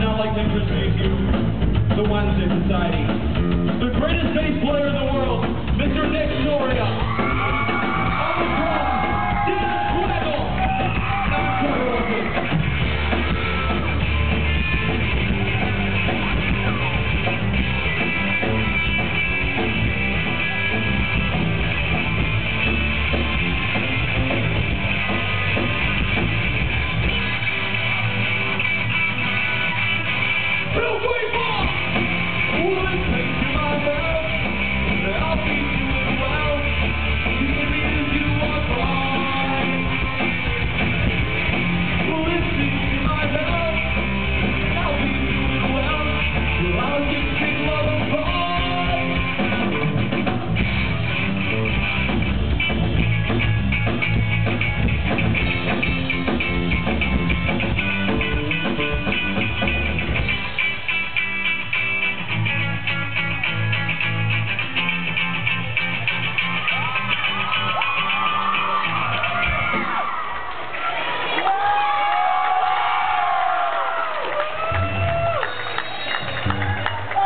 not like them perceive you, the ones in society.